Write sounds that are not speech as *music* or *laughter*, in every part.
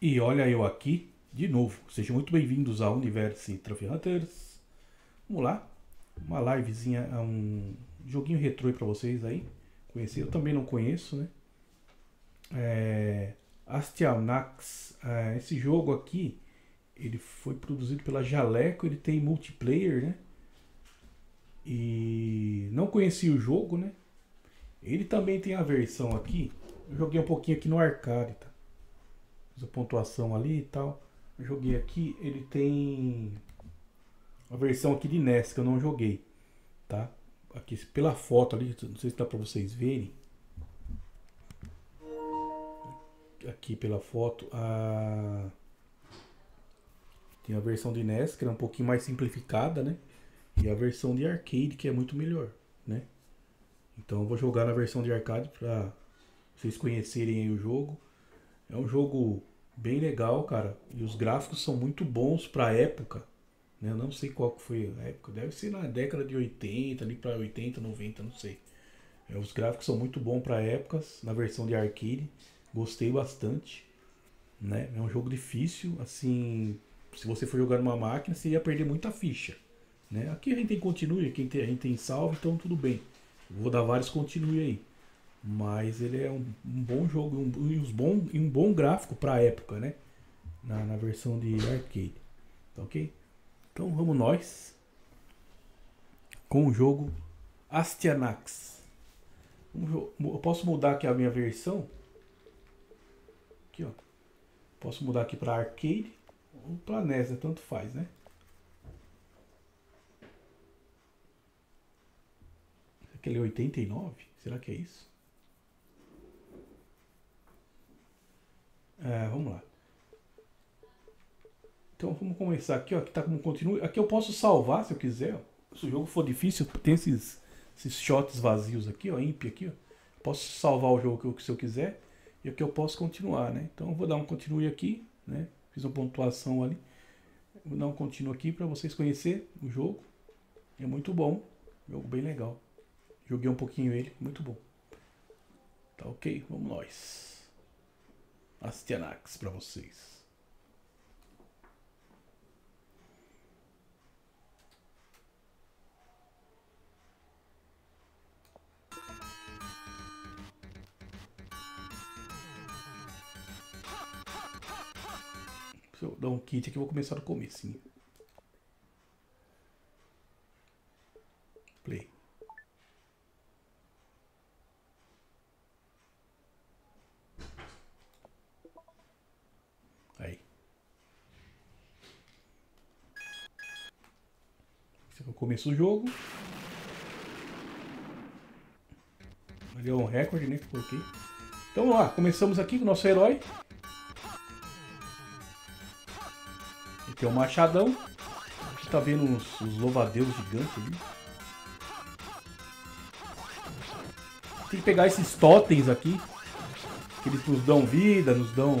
E olha eu aqui de novo. Sejam muito bem-vindos ao Universo Trophy Hunters. Vamos lá. Uma livezinha, um joguinho retrô para vocês aí. Conhecer. Eu também não conheço, né? É... É, esse jogo aqui, ele foi produzido pela Jaleco. Ele tem multiplayer, né? E não conheci o jogo, né? Ele também tem a versão aqui. Eu joguei um pouquinho aqui no arcade, tá? Fiz a pontuação ali e tal. Joguei aqui, ele tem a versão aqui de NES que eu não joguei, tá? Aqui pela foto ali, não sei se dá para vocês verem. Aqui pela foto, a tem a versão de NES que é um pouquinho mais simplificada, né? E a versão de arcade que é muito melhor, né? Então eu vou jogar na versão de arcade para vocês conhecerem o jogo. É um jogo bem legal, cara. E os gráficos são muito bons para época. Né? Eu não sei qual que foi a época. Deve ser na década de 80, ali para 80, 90, não sei. É, os gráficos são muito bons para épocas. Na versão de arcade, gostei bastante. Né? É um jogo difícil. Assim, se você for jogar numa máquina, você ia perder muita ficha. Né? Aqui a gente tem continue, aqui a gente tem salve, então tudo bem. Vou dar vários continue aí. Mas ele é um, um bom jogo um, um, bom, um bom gráfico para a época, né? Na, na versão de arcade. Tá ok? Então vamos nós com o jogo Astyanax. Eu posso mudar aqui a minha versão. Aqui, ó. Posso mudar aqui para arcade ou para NES, tanto faz, né? Aquele 89? Será que é isso? É, vamos lá. Então vamos começar aqui, ó, que tá como continue. Aqui eu posso salvar se eu quiser. Se o jogo for difícil, tem esses, esses shots vazios aqui, ó, imp aqui, ó. Posso salvar o jogo se eu quiser. E aqui eu posso continuar, né? Então eu vou dar um continue aqui, né? Fiz uma pontuação ali. Vou dar um continue aqui para vocês conhecerem o jogo. É muito bom. Jogo bem legal. Joguei um pouquinho ele, muito bom. Tá ok? Vamos nós. Astyanax para vocês. Deixa eu dar um kit aqui, vou começar do começo. Play. Começo do jogo. Ali é um recorde, né? Que coloquei. Então vamos lá, começamos aqui com o nosso herói. Aqui é o machadão. Aqui tá vendo os, os louvadeus gigantes ali. Tem que pegar esses totens aqui. Que eles nos dão vida, nos dão...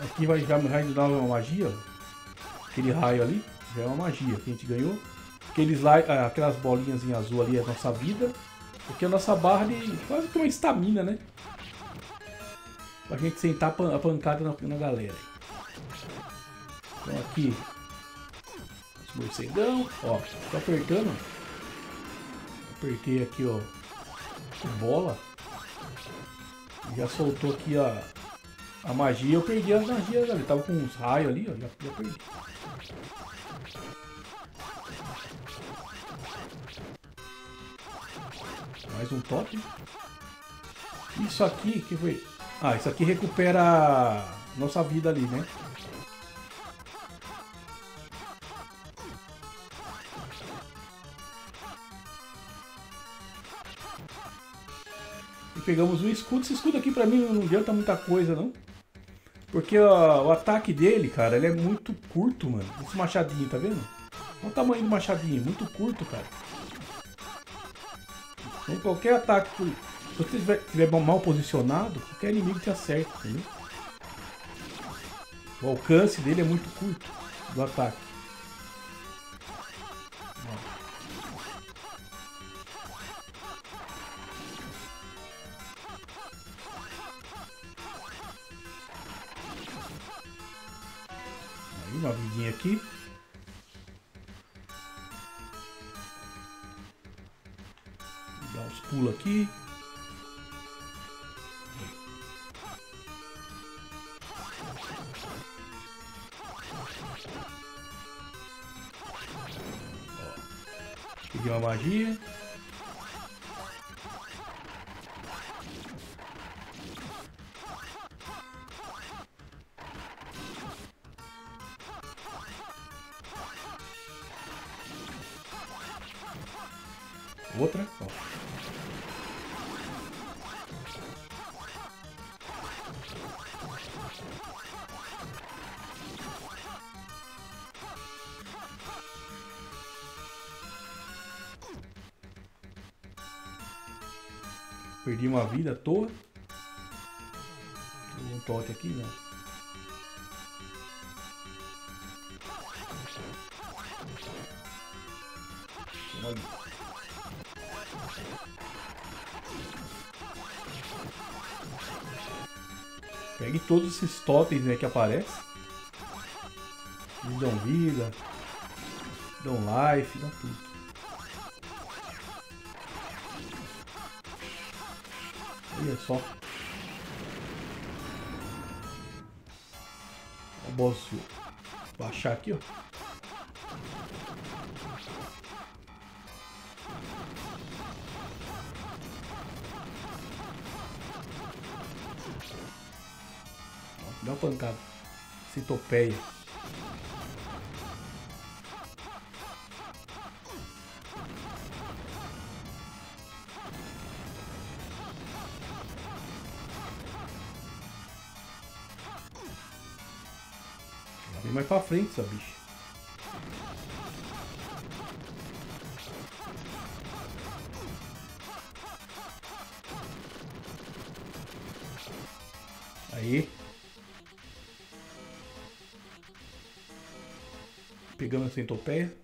Aqui vai já vai nos dar uma magia. Aquele raio ali. Já é uma magia que a gente ganhou. Aqueles lá, ah, aquelas bolinhas em azul ali é a nossa vida. Porque a nossa barra de quase que uma estamina, né? Pra gente sentar a pancada na, na galera. Então aqui. Os morcegão. Ó, tô apertando. Apertei aqui, ó. Bola. Já soltou aqui a, a magia. Eu perdi as magias ali. Tava com uns raios ali, ó. Já, já perdi. Mais um top. Isso aqui que foi... Ah, isso aqui recupera nossa vida ali, né? E pegamos um escudo. Esse escudo aqui pra mim não adianta muita coisa, não. Porque ó, o ataque dele, cara, ele é muito curto, mano. Esse machadinho, tá vendo? Olha o tamanho do machadinho, muito curto, cara. Então, qualquer ataque se você estiver, estiver mal posicionado, qualquer inimigo te acerta, entendeu? O alcance dele é muito curto do ataque. Aí uma vidinha aqui. Pulos aqui. Peguei uma magia. Vida à toa. Um toque aqui, né? Pegue todos esses totens né, que aparecem. Eles dão vida, dão life, dão tudo. Olha só. Boss baixar aqui, ó. Dá uma pancada. Citopeia. Mais pra frente, essa bicha. Aí. Pegando a centopeia.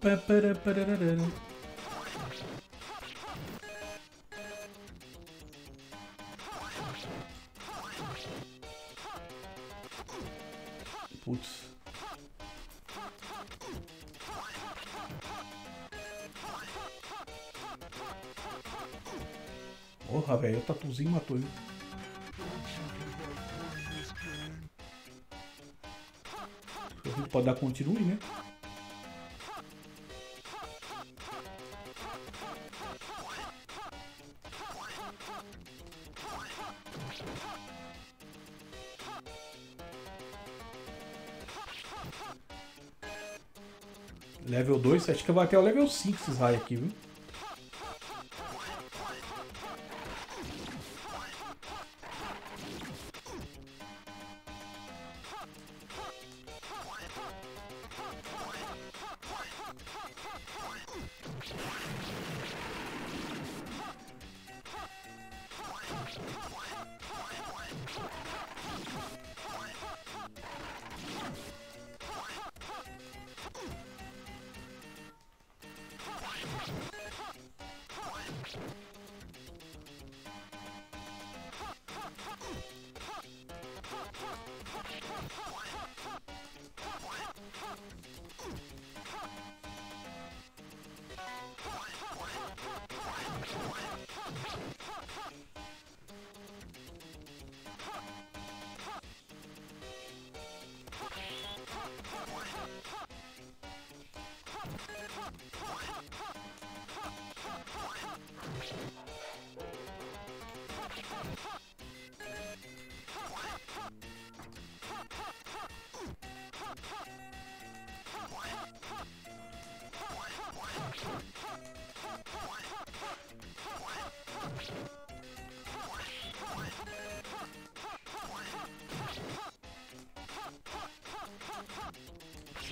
Para, pararara. Putz. Porra, velho, o tatuzinho matou ele. Pode dar continue, né? 2, acho que vai até o level 5 esses raios aqui, viu?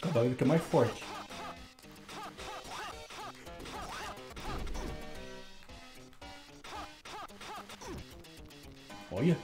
Cavaleiro que é mais forte. Olha.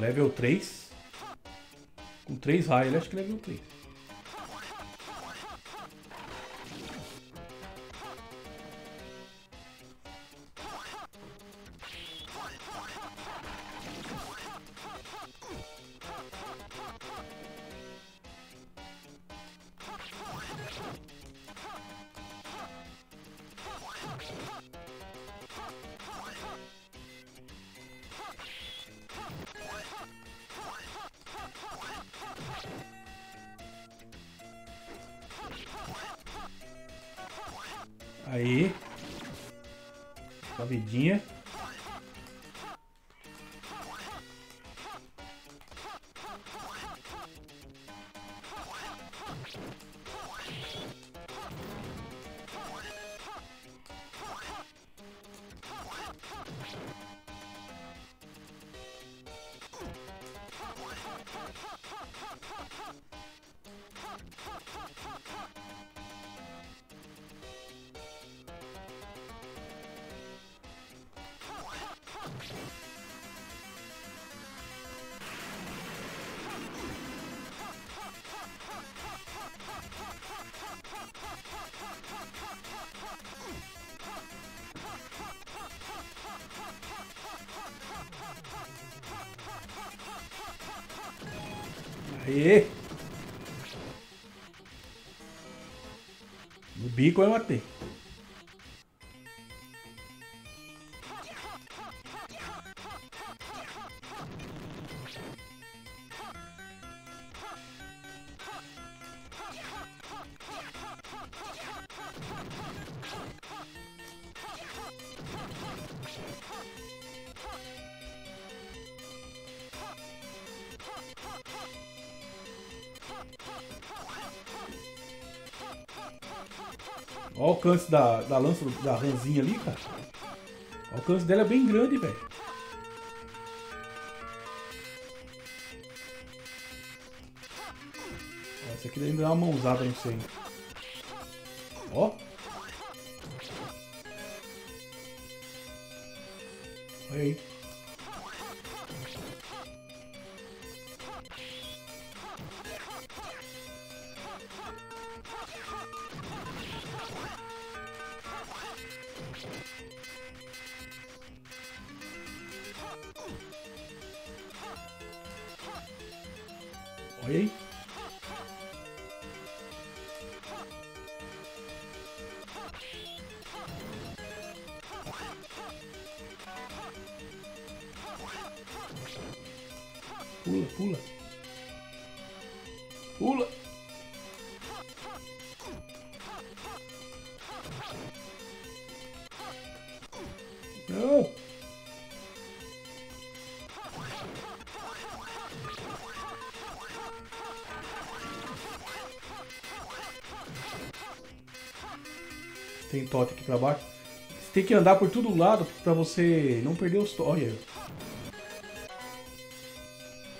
Level 3. Com 3 raios, acho que level 3. Aí. Uma vidinha. Aê! No bico eu matei. Alcance da, da lança da ranzinha ali, cara. O alcance dela é bem grande, velho. Essa aqui deve dar uma mãozada, não sei. Ó. Olha aí. Baixo. Você tem que andar por todo lado pra você não perder os totem.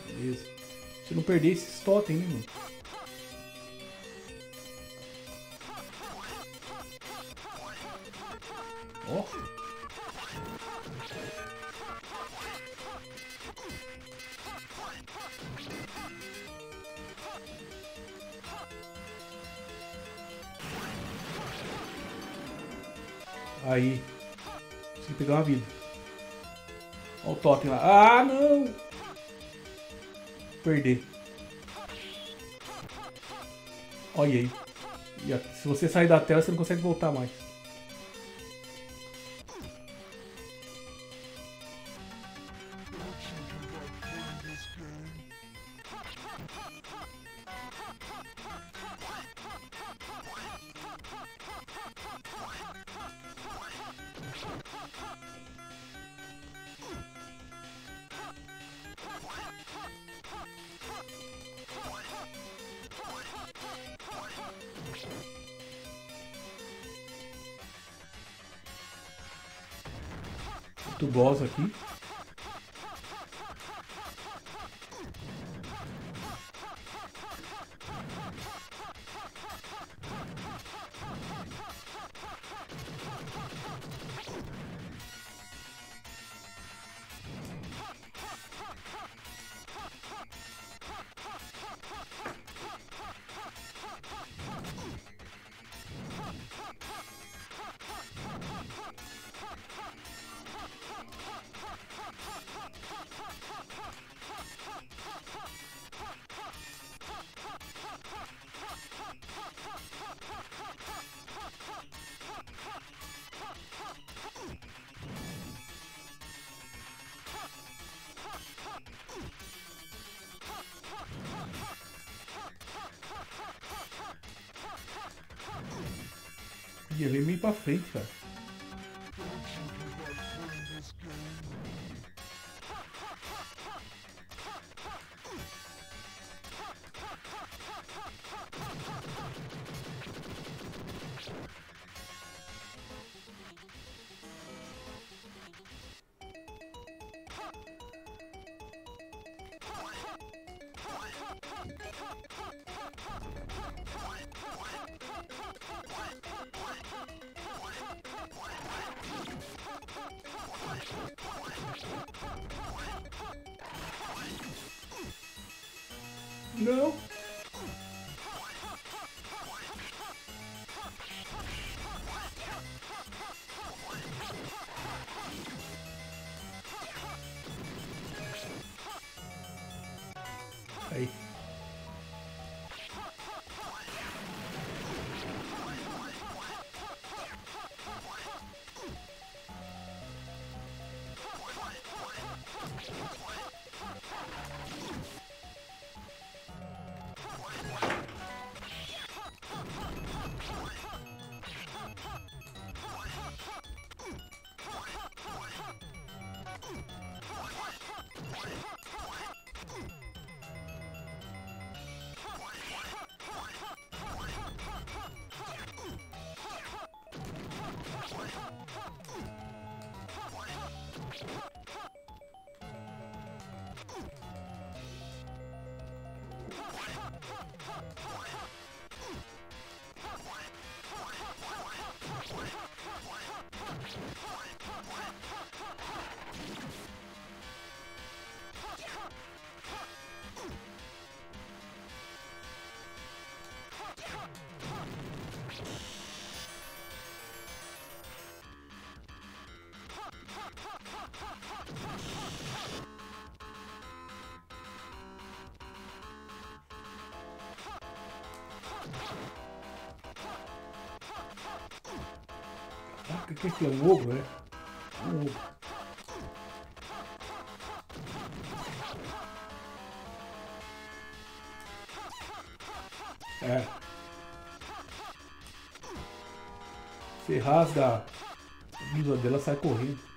Beleza. Você não perder esses totem, né, mano? Uma vida. Olha o totem lá. Ah, não! Perder. Olha aí. Se você sair da tela, você não consegue voltar mais. Muito boss aqui. Podia vir meio pra frente, cara. Caraca, que que é um ogro, é? Um ogro. É. Você rasga a blusa dela, sai correndo.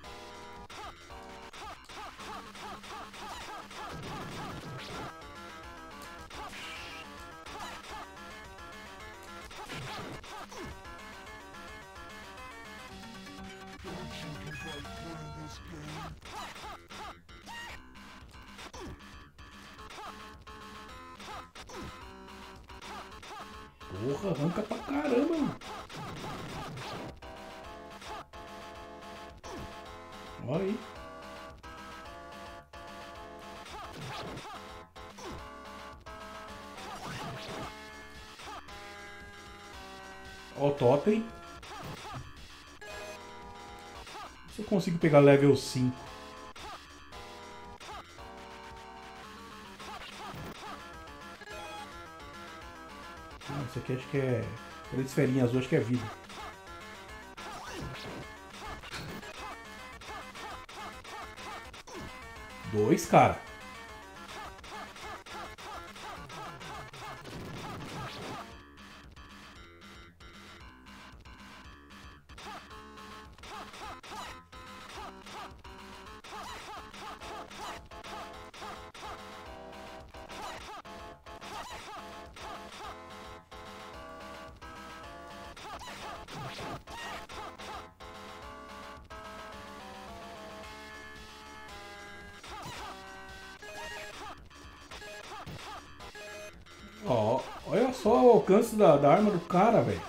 O totem. Se eu consigo pegar level 5. Ah, isso aqui acho que é. Aquela esferinha azul acho que é vida. Dois, cara. O alcance da, da arma do cara, velho.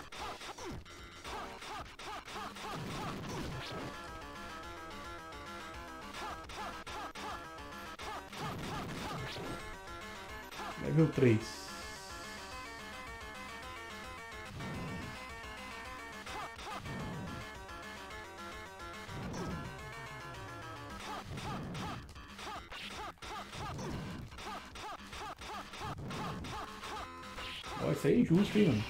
Level 3. Injusto, hein, mano.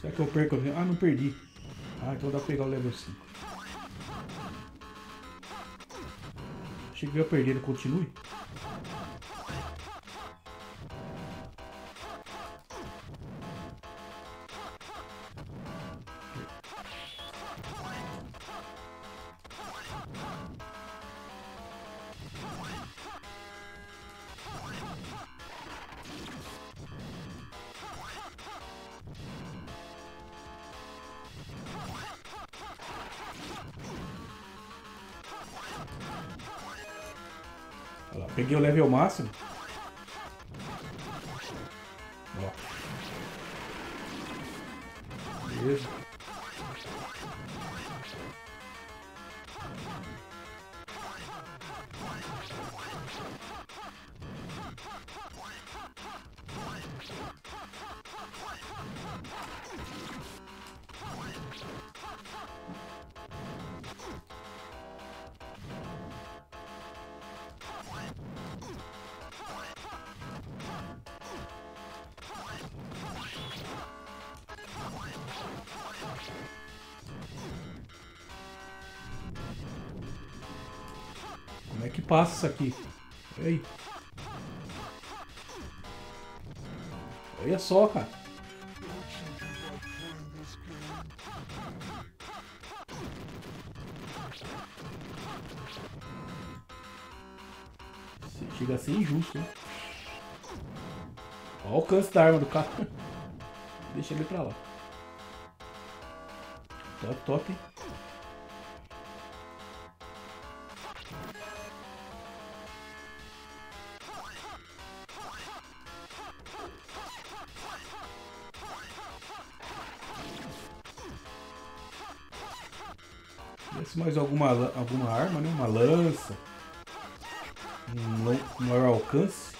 Será que eu perco? Ah, não perdi. Ah, então dá pra pegar o level 5. Achei que eu ia perder, continue. Olha lá, peguei o level máximo. Ó. Beleza. Passa isso aqui? Aí. Olha só, cara. Chega a ser injusto, hein? Olha o alcance da arma do cara. *laughs* Deixa ele pra lá. Top, top. Desce mais alguma, alguma arma, né? Uma lança. Um maior alcance.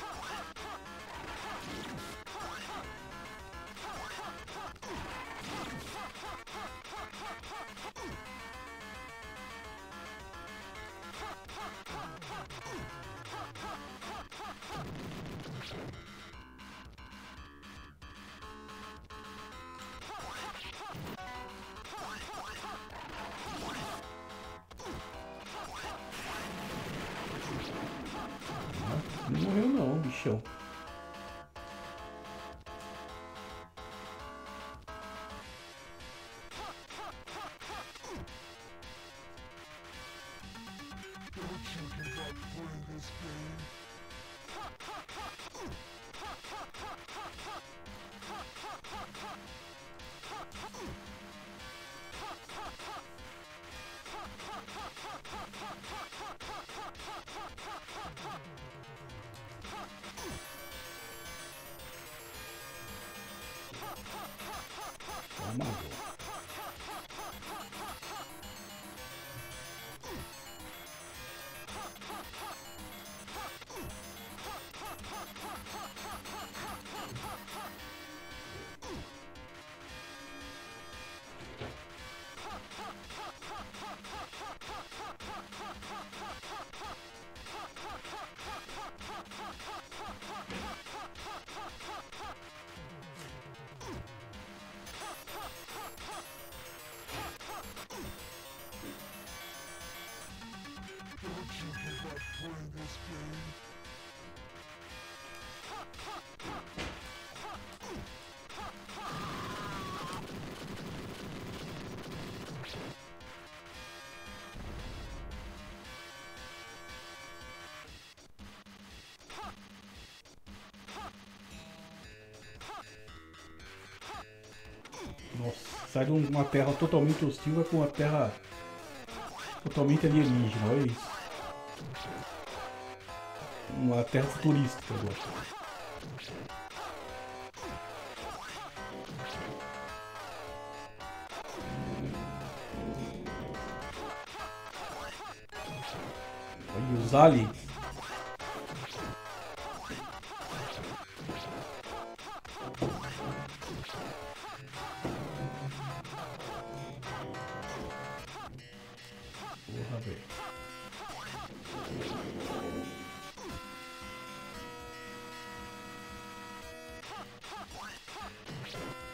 this game. Nossa, sai de uma terra totalmente hostil pra uma terra totalmente alienígena, olha isso. Uma terra futurística agora. Olha os aliens. Ha!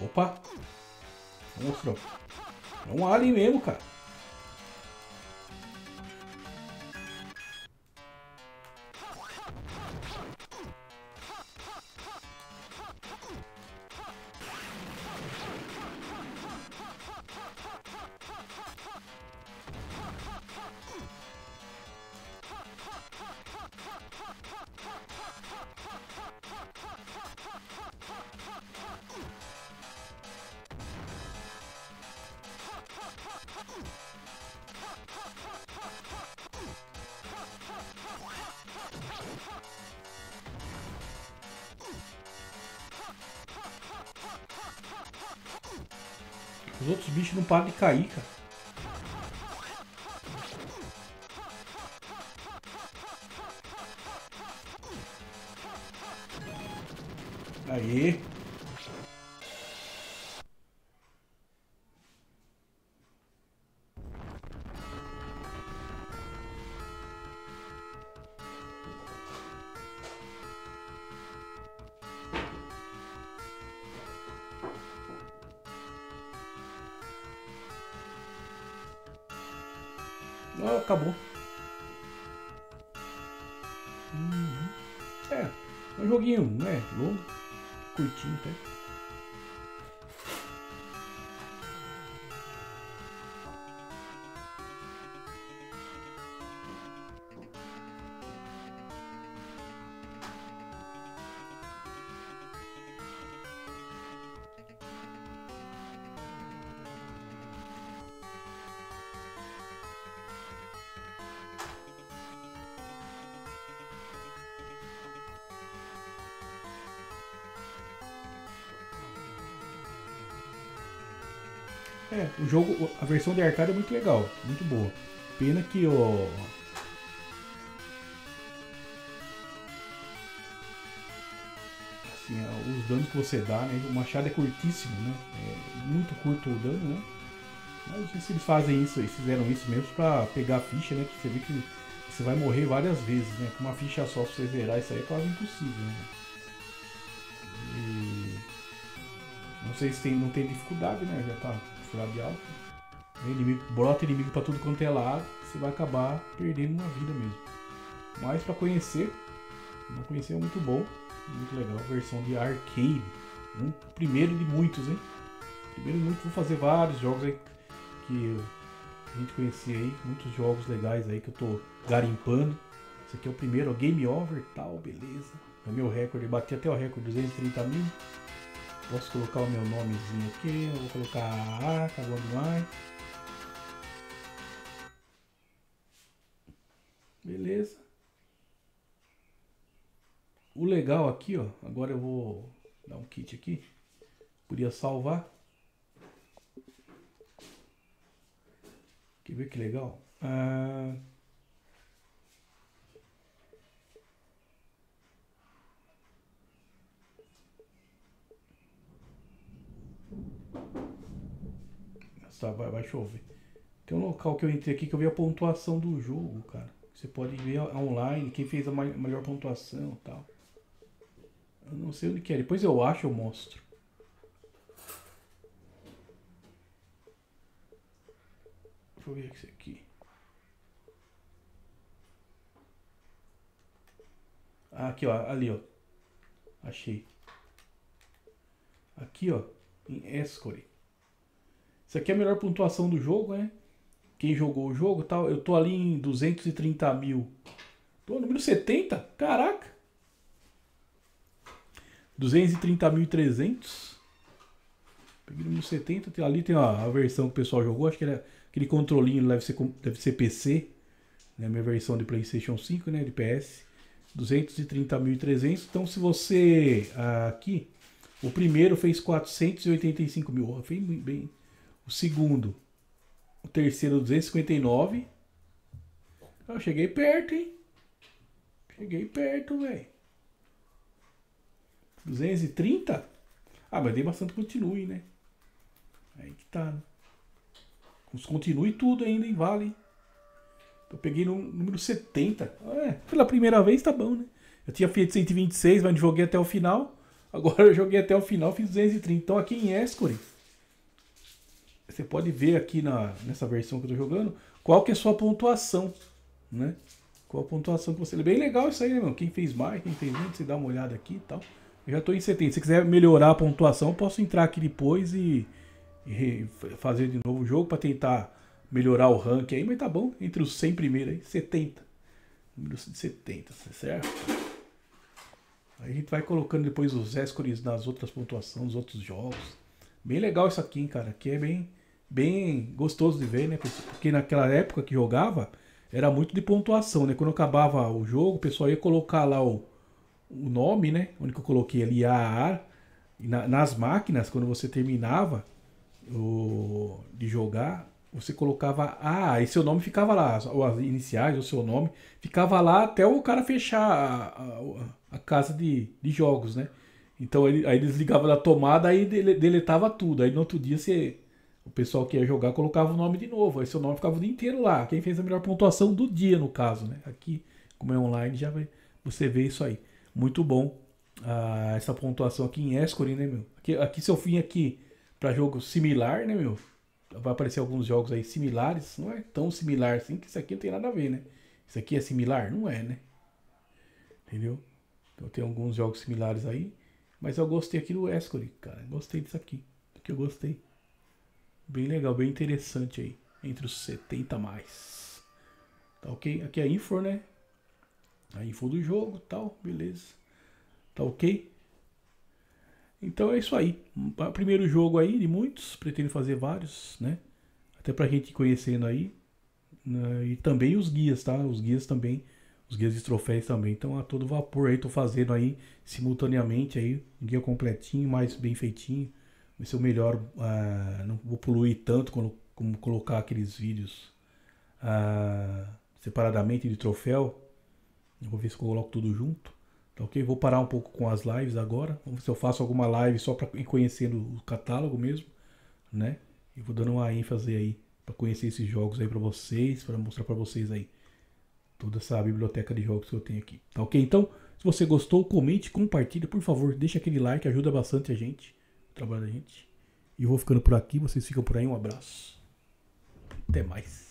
Opa! Monstro. É um alien mesmo, cara. Não param de cair, cara. Ah, acabou. Uhum. É, é um joguinho, né? Longo, curtinho até. É, o jogo, a versão de arcade é muito legal, muito boa. Pena que o. Assim, os danos que você dá, né? O machado é curtíssimo, né? É muito curto o dano, né? Mas não sei se eles fazem isso, eles fizeram isso mesmo pra pegar a ficha, né? Que você vê que você vai morrer várias vezes, né? Com uma ficha só pra você zerar isso aí é quase impossível, né? E... Não sei se tem, não tem dificuldade, né? Já tá alta. Inimigo, brota inimigo pra tudo quanto é lado, você vai acabar perdendo uma vida mesmo. Mas pra conhecer, não conhecer é muito bom, muito legal. Versão de arcade. Um primeiro de muitos, hein? Primeiro de muitos, vou fazer vários jogos aí que a gente conhecia aí, muitos jogos legais aí que eu tô garimpando. Esse aqui é o primeiro, Game Over tal, beleza. É meu recorde, bati até o recorde 230 mil. Posso colocar o meu nomezinho aqui, vou colocar A, acabou demais. Beleza. O legal aqui, ó, agora eu vou dar um kit aqui. Podia salvar. Quer ver que legal? Ah... Vai, vai chover. Tem um local que eu entrei aqui que eu vi a pontuação do jogo, cara. Você pode ver online quem fez a melhor pontuação e tal. Eu não sei onde que é. Depois eu acho, eu mostro. Deixa eu ver esse aqui. Ah, aqui, ó. Ali, ó. Achei. Aqui, ó. Em Escori. Isso aqui é a melhor pontuação do jogo, né? Quem jogou o jogo tal. Eu tô ali em 230 mil. Tô número 70? Caraca! 230.300. Peguei número 70. Ali tem a, a, versão que o pessoal jogou. Acho que era aquele controlinho deve ser, deve ser PC. Né? Minha versão de PlayStation 5, né? De PS. 230.300. Então, se você. Aqui. O primeiro fez 485 mil. Fez bem. O segundo, o terceiro 259. Eu cheguei perto, hein? Cheguei perto, velho. 230? Ah, mas dei bastante continue, né? Aí que tá. Né? Os continue tudo ainda, hein? Vale. Eu peguei no número 70. É, pela primeira vez tá bom, né? Eu tinha feito 126, mas joguei até o final. Agora eu joguei até o final, fiz 230. Então aqui em Escori, você pode ver aqui na, nessa versão que eu tô jogando, qual que é a sua pontuação, né? Qual a pontuação que você... Bem legal isso aí, né, meu? Quem fez mais, quem fez menos, você dá uma olhada aqui e tal. Eu já tô em 70. Se quiser melhorar a pontuação, eu posso entrar aqui depois e, e fazer de novo o jogo para tentar melhorar o rank aí, mas tá bom. Entre os 100 primeiros aí, 70. Número de 70, certo? Aí a gente vai colocando depois os escores nas outras pontuações, nos outros jogos. Bem legal isso aqui, hein, cara. Aqui é bem, bem gostoso de ver, né? Porque naquela época que jogava, era muito de pontuação, né? Quando acabava o jogo, o pessoal ia colocar lá o, o nome, né? Onde que eu coloquei ali a Na, nas máquinas, quando você terminava o, de jogar, você colocava A, e seu nome ficava lá, as, as iniciais, o seu nome, ficava lá até o cara fechar a, a, a casa de, de jogos, né? Então ele, aí eles ligavam da tomada, aí deletava tudo. Aí no outro dia você, o pessoal que ia jogar colocava o nome de novo. Aí seu nome ficava o dia inteiro lá. Quem fez a melhor pontuação do dia, no caso, né? Aqui, como é online, já vai, você vê isso aí. Muito bom ah, essa pontuação aqui em Escori, né, meu? Aqui, aqui se eu vim aqui para jogo similar, né, meu? vai aparecer alguns jogos aí similares. Não é tão similar assim, que isso aqui não tem nada a ver, né? Isso aqui é similar? Não é, né? Entendeu? Então tem alguns jogos similares aí. Mas eu gostei aqui do Escori, cara. Gostei disso aqui. Que eu gostei. Bem legal, bem interessante aí. Entre os 70 mais. Tá ok? Aqui é a info, né? A info do jogo tal, beleza. Tá ok? Então é isso aí. Primeiro jogo aí de muitos, pretendo fazer vários, né? Até pra gente ir conhecendo aí. Né? E também os guias, tá? Os guias também, os guias de troféus também. Então a todo vapor aí, tô fazendo aí simultaneamente aí, um guia completinho, mais bem feitinho. Vai ser o melhor, uh, não vou poluir tanto quando, como colocar aqueles vídeos uh, separadamente de troféu. Eu vou ver se eu coloco tudo junto. Tá ok? Vou parar um pouco com as lives agora. Vamos ver se eu faço alguma live só para ir conhecendo o catálogo mesmo, né? E vou dando uma ênfase aí para conhecer esses jogos aí para vocês, para mostrar para vocês aí toda essa biblioteca de jogos que eu tenho aqui. Tá ok? Então, se você gostou, comente, compartilhe, por favor, deixa aquele like, ajuda bastante a gente, o trabalho da gente. E eu vou ficando por aqui, vocês ficam por aí, um abraço. Até mais.